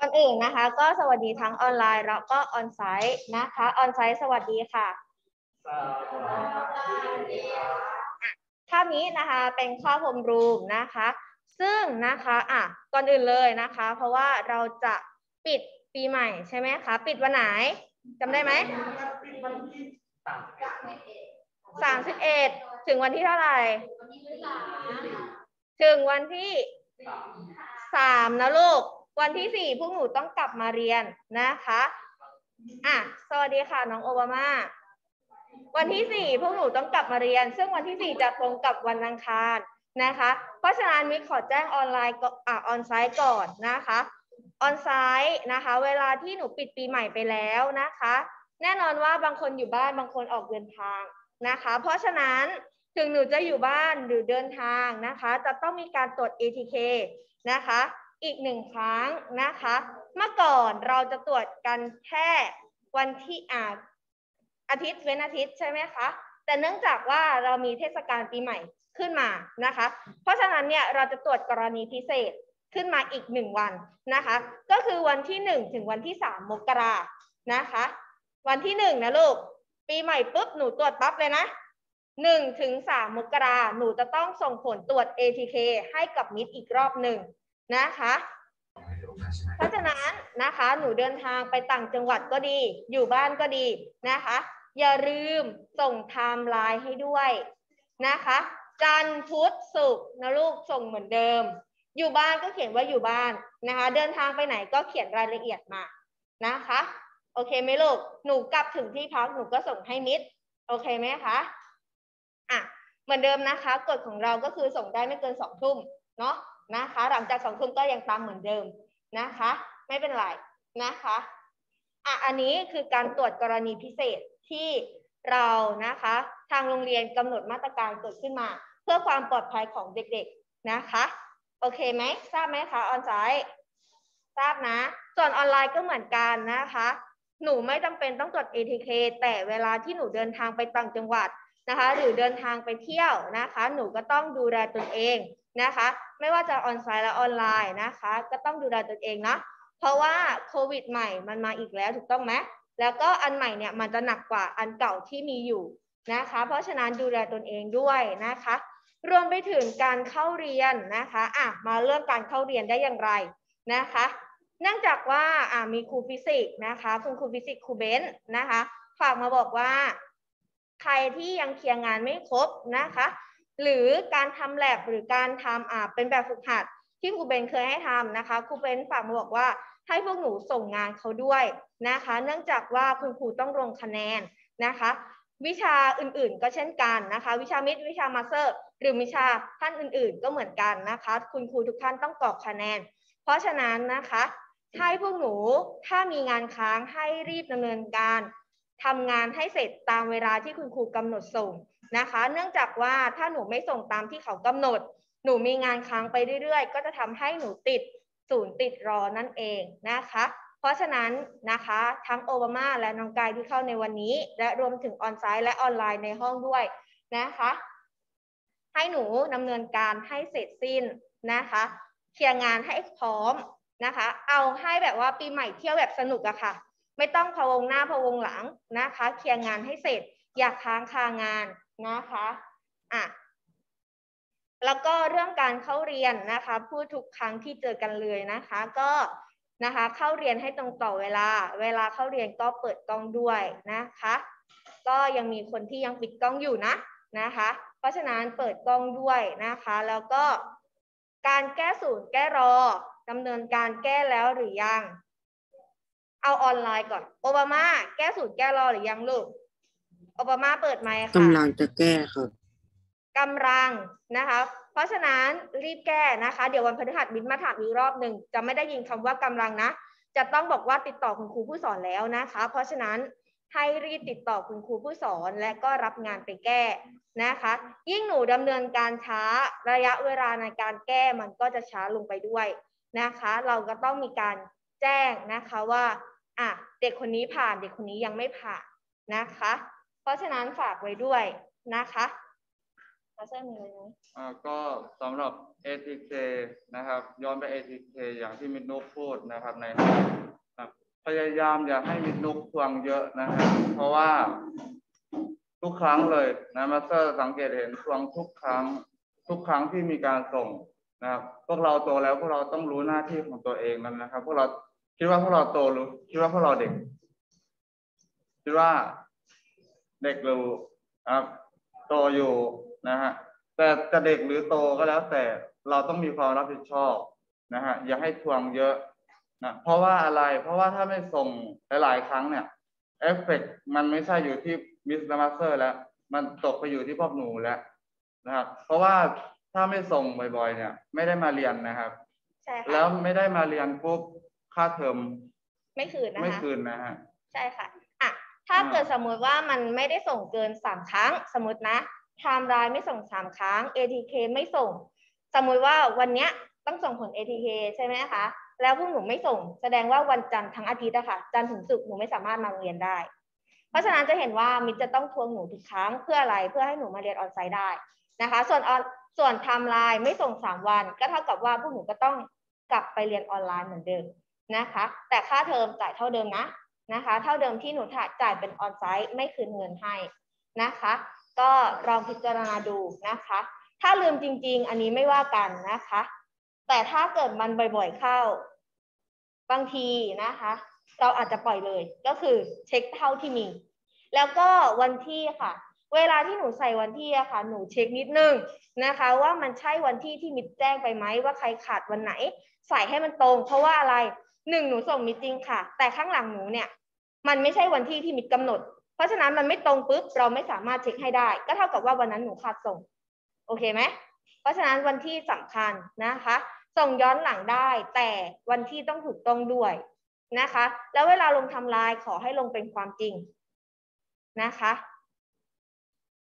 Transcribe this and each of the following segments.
ก่อนอื่นนะคะ ก็สวัสดีทั้งออนไลน์แล้วก็ออนไซต์นะคะออนไซต์สวัสดีค่ะภาพนี้นะคะเป็นข้อพรมรูมนะคะ ซึ่งนะคะอะก่อนอื่นเลยนะคะ เพราะว่าเราจะปิดปีใหม่ใช่ไหมคะปิดวันไหนจำได้ไหมสามสิบเอ็ดถึงวันที่เท่าไหร่ถึงวันที่สามนะลูก วันที่สี่พวกหนูต้องกลับมาเรียนนะคะอะสวัสดีค่ะน้องโอบามา วันที่สี่พวกหนูต้องกลับมาเรียน ซึ่งวันที่สี่จะตรงกับวันอังคารนะคะ เพราะฉะนั้นมิขอแจ้งออนไลน์ก็อะออนไซต์ก่อนนะคะออนไซต์นะคะ เวลาที่หนูปิดปีใหม่ไปแล้วนะคะ แน่นอนว่าบางคนอยู่บ้านบางคนออกเดินทางนะคะ เพราะฉะนั้นถึงหนูจะอยู่บ้านหรือเดินทางนะคะ จะต้องมีการตรวจ ATK นะคะ อีกหนึ่งครั้งนะคะ เมื่อก่อนเราจะตรวจกันแค่วันที่อาอาทิตย์เว้นอาทิตย์ใช่ไหมคะแต่เนื่องจากว่าเรามีเทศกาลปีใหม่ขึ้นมานะคะ เพราะฉะนั้นเนี่ยเราจะตรวจกรณีพิเศษขึ้นมาอีกหนึ่งวันนะคะ ก็คือวันที่หนึ่งถึงวันที่สามมกรานะคะ วันที่หนึ่งนะลูกปีใหม่ปุ๊บหนูตรวจปั๊บเลยนะหนึ่งถึงสามมกราหนูจะต้องส่งผลตรวจ ATK ให้กับมิตรอีกรอบหนึ่ง นะคะ เพราะฉะนั้นนะคะหนูเดินทางไปต่างจังหวัดก็ดี อยู่บ้านก็ดีนะคะ อย่าลืมส่งไทม์ไลน์ให้ด้วยนะคะจันทร์พุธศุกร์นะลูกส่งเหมือนเดิม อยู่บ้านก็เขียนว่าอยู่บ้านนะคะ เดินทางไปไหนก็เขียนรายละเอียดมานะคะ โอเคไหมลูกหนูกลับถึงที่พักหนูก็ส่งให้มิตรโอเคไหมคะอะเหมือนเดิมนะคะกฎของเราก็คือส่งได้ไม่เกินสองทุ่มเนาะ นะคะ หลังจากสองทุ่มก็ยังตามเหมือนเดิมนะคะ ไม่เป็นไรนะคะอะอันนี้คือการตรวจกรณีพิเศษที่เรานะคะ ทางโรงเรียนกำหนดมาตรการเกิดขึ้นมา เพื่อความปลอดภัยของเด็กๆนะคะ โอเคไหมทราบไหมคะออนไลน์ทราบนะ ส่วนออนไลน์ก็เหมือนกันนะคะ หนูไม่จำเป็นต้องตรวจ ATK แต่เวลาที่หนูเดินทางไปต่างจังหวัด นะคะ หรือเดินทางไปเที่ยวนะคะ หนูก็ต้องดูแลตนเองนะคะ ไม่ว่าจะออนไลน์และออนไลน์นะคะ ก็ต้องดูแลตนเองนะเพราะว่าโควิดใหม่มันมาอีกแล้วถูกต้องไหมแล้วก็อันใหม่เนี่ยมันจะหนักกว่าอันเก่าที่มีอยู่นะคะ เพราะฉะนั้นดูแลตนเองด้วยนะคะ รวมไปถึงการเข้าเรียนนะคะอะมาเริ่มการเข้าเรียนได้อย่างไรนะคะ เนื่องจากว่าอ่ามีครูฟิสิกส์นะคะ คุณครูฟิสิกส์ครูเบนนะคะ ฝากมาบอกว่า ใครที่ยังเคลียร์งานไม่ครบนะคะ หรือการทำแลบหรือการทำอ่าเป็นแบบฝึกหัดที่ครูเบนเคยให้ทำนะคะครูเบนฝากมาบอกว่าให้พวกหนูส่งงานเขาด้วยนะคะ เนื่องจากว่าคุณครูต้องลงคะแนนนะคะ วิชาอื่นๆ ก็เช่นกันนะคะ วิชามิดวิชามาสเตอร์หรือวิชาท่านอื่นๆ ก็เหมือนกันนะคะ คุณครูทุกท่านต้องกรอกคะแนน เพราะฉะนั้นนะคะให้พวกหนูถ้ามีงานค้างให้รีบดำเนินการ ทำงานให้เสร็จตามเวลาที่คุณครูกำหนดส่งนะคะ เนื่องจากว่าถ้าหนูไม่ส่งตามที่เขากำหนด หนูมีงานค้างไปเรื่อยๆ ก็จะทำให้หนูติดศูนย์ติดรอนั่นเองนะคะ เพราะฉะนั้นนะคะทั้งโอบามาและน้องกายที่เข้าในวันนี้ และรวมถึงออนไซต์และออนไลน์ในห้องด้วยนะคะ ให้หนูดำเนินการให้เสร็จสิ้นนะคะเคลียร์งานให้พร้อมนะคะ เอาให้แบบว่าปีใหม่เที่ยวแบบสนุกอะค่ะ ไม่ต้องพะวงหน้าพะวงหลังนะคะ เคลียร์งานให้เสร็จ อยากค้างคางานนะคะอะแล้วก็เรื่องการเข้าเรียนนะคะ พูดทุกครั้งที่เจอกันเลยนะคะ ก็นะคะเข้าเรียนให้ตรงต่อเวลา เวลาเข้าเรียนก็เปิดกล้องด้วยนะคะ ก็ยังมีคนที่ยังปิดกล้องอยู่นะนะคะ เพราะฉะนั้นเปิดกล้องด้วยนะคะ แล้วก็การแก้สูตรแก้รอดำเนินการแก้แล้วหรือยัง เอาออนไลน์ก่อน โอบามาแก้สูตรแก้รอหรือยังลูก โอบามาเปิดไมค์ค่ะกำลังจะแก้ครับกำลังนะคะ เพราะฉะนั้นรีบแก้นะคะ เดี๋ยววันพฤหัสบินมาถามอีกรอบหนึ่งจะไม่ได้ยินคำว่ากำลังนะ จะต้องบอกว่าติดต่อคุณครูผู้สอนแล้วนะคะ เพราะฉะนั้นให้รีบติดต่อคุณครูผู้สอนและก็รับงานไปแก้นะคะ ยิ่งหนูดำเนินการช้าระยะเวลาในการแก้มันก็จะช้าลงไปด้วยนะคะ เราก็ต้องมีการ แจ้งนะคะว่าอะเด็กคนนี้ผ่านเด็กคนนี้ยังไม่ผ่านนะคะ เพราะฉะนั้นฝากไว้ด้วยนะคะ Master มีอะไรไหมอ่าก็สำหรับ ATK นะครับ ย้อนไป ATK อย่างที่ Miss นุกพูดนะครับในพยายามอย่าให้ Miss นุกทวงเยอะนะครับ เพราะว่าทุกครั้งเลยนะ Master สังเกตเห็นทวงทุกครั้ง ทุกครั้งที่มีการส่งนะครับพวกเราโตแล้วพวกเราต้องรู้หน้าที่ของตัวเองนั้นนะครับ พวกเรา คิดว่าพวกเราโตหรือคิดว่าพวกเราเด็ก คิดว่าเด็กหรือนะครับโตอยู่นะฮะแต่จะเด็กหรือโตก็แล้วแต่เราต้องมีความรับผิดชอบนะฮะอย่าให้ทวงเยอะนะเพราะว่าอะไรเพราะว่าถ้าไม่ส่งหลายๆครั้งเนี่ยเอฟเฟกมันไม่ใช่อยู่ที่ Miss หรือ Master แล้ว มันตกไปอยู่ที่พวกหนูแล้วนะครับเพราะว่าถ้าไม่ส่งบ่อยๆ เนี่ย ไม่ได้มาเรียนนะครับใช่ค่ะแล้วไม่ได้มาเรียนปุ๊บ ค่าเทอมไม่คืนนะคะไม่คืนนะฮะใช่ค่ะอะถ้าอ่าเกิดสมมุติว่ามันไม่ได้ส่งเกินสามครั้ง สมมตินะไทม์ไลน์ไม่ส่งสามครั้ง ATK ไม่ส่ง สมมุติว่าวันเนี้ยต้องส่งผล ATK ใช่ไหมคะ แล้วพวกหนูไม่ส่ง แสดงว่าวันจันทร์ทั้งอาทิตย์อะค่ะ จันทร์ถึงศุกร์หนูไม่สามารถมาโรงเรียนได้ เพราะฉะนั้นจะเห็นว่ามิตรจะต้องทวงหนูทุกครั้งเพื่ออะไร เพื่อให้หนูมาเรียน onsite ได้นะคะ ส่วน on ส่วนไทม์ไลน์ไม่ส่งสามวัน ก็เท่ากับว่าพวกหนูก็ต้องกลับไปเรียนออนไลน์เหมือนเดิม นะคะ แต่ค่าเทอมจ่ายเท่าเดิมนะนะคะ เท่าเดิมที่หนูจ่ายเป็น onsite ไม่คืนเงินให้นะคะ ก็ลองพิจารณาดูนะคะ ถ้าลืมจริง ๆ อันนี้ไม่ว่ากันนะคะ แต่ถ้าเกิดมันบ่อยๆเข้า บางทีนะคะ เราอาจจะปล่อยเลย ก็คือเช็คเท่าที่มี แล้วก็วันที่ค่ะเวลาที่หนูใส่วันที่อะค่ะ หนูเช็คนิดนึงนะคะ ว่ามันใช่วันที่ที่มิดแจ้งไปไหมว่าใครขาดวันไหน ใส่ให้มันตรง เพราะว่าอะไร หนึ่งหนูส่งมิดจริงค่ะ แต่ข้างหลังหนูเนี่ย มันไม่ใช่วันที่ที่มิดกำหนด เพราะฉะนั้นมันไม่ตรงปุ๊บเราไม่สามารถเช็คให้ได้ ก็เท่ากับว่าวันนั้นหนูขาดส่ง โอเคไหมเพราะฉะนั้นวันที่สำคัญนะคะ ส่งย้อนหลังได้ แต่วันที่ต้องถูกต้องด้วยนะคะ แล้วเวลาลงทำลายขอให้ลงเป็นความจริงนะคะ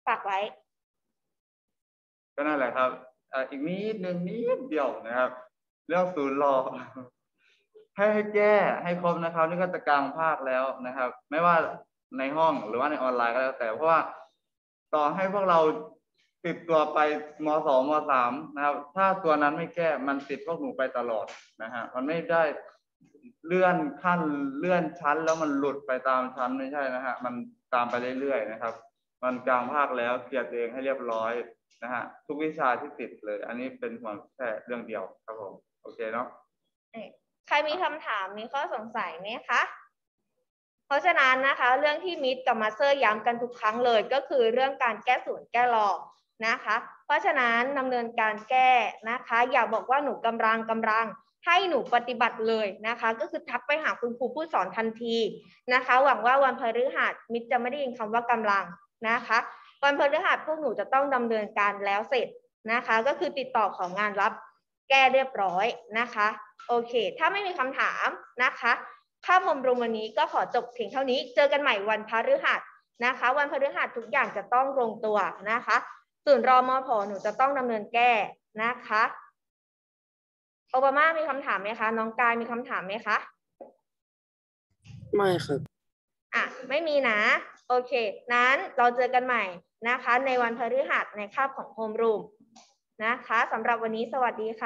ฝากไว้ ก็นั่นแหละครับอ่าอีกนิดนึงนิดเดียวนะครับ เรื่องศูนย์รอ ให้ให้แก้ให้ครบนะครับ นี่ก็จะกลางภาคแล้วนะครับ ไม่ว่าในห้องหรือว่าในออนไลน์ก็แล้ว แต่เพราะว่าต่อให้พวกเราติดตัวไปมสองมสามนะครับ ถ้าตัวนั้นไม่แก้มันติดพวกหนูไปตลอดนะฮะมันไม่ได้เลื่อนขั้นเลื่อนชั้น แล้วมันหลุดไปตามชั้นไม่ใช่นะฮะมันตามไปเรื่อยๆนะครับ มันกลางภาคแล้วเคลียร์เองให้เรียบร้อยนะฮะทุกวิชาที่ติดเลย อันนี้เป็นห่วงแค่เรื่องเดียวครับผมโอเคเนาะ ใครมีคำถามมีข้อสงสัยไหมคะ เพราะฉะนั้นนะคะ เรื่องที่มิดกับมาสเตอร์ย้ำกันทุกครั้งเลย ก็คือเรื่องการแก้สูตรแก้หลอกนะคะ เพราะฉะนั้นดำเนินการแก้นะคะ อย่าบอกว่าหนูกำลังกำลังให้หนูปฏิบัติเลยนะคะ ก็คือทักไปหาคุณครูผู้สอนทันทีนะคะ หวังว่าวันพฤหัสมิดจะไม่ได้ยินคำว่ากำลังนะคะ วันพฤหัสพวกหนูจะต้องดำเนินการแล้วเสร็จนะคะ ก็คือติดต่อของงานรับแก้เรียบร้อยนะคะ โอเค ถ้าไม่มีคำถามนะคะภาพรวมรวมวันนี้ก็ขอจบเพียงเท่านี้ เจอกันใหม่วันพฤหัสนะคะ วันพฤหัสทุกอย่างจะต้องลงตัวนะคะ ส่วนรอมอพอหนูจะต้องดำเนินแก้นะคะโอบามามีคำถามไหมคะ น้องกายมีคำถามไหมคะไม่ครับอะไม่มีนะ โอเค นั้นเราเจอกันใหม่นะคะ ในวันพฤหัสในคาบของโฮมรูมนะคะสำหรับวันนี้สวัสดีค่ะ